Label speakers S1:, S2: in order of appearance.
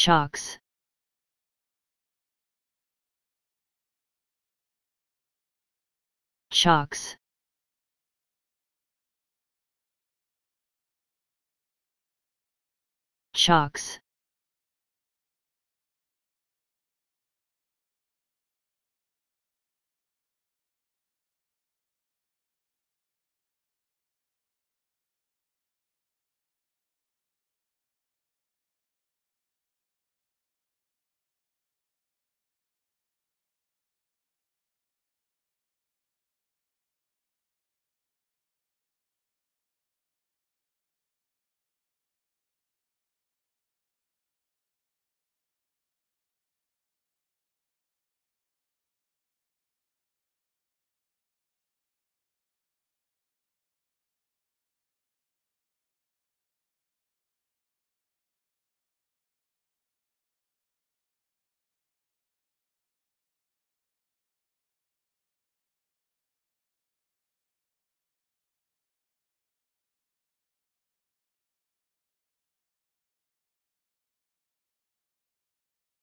S1: shocks. Shocks. Shocks.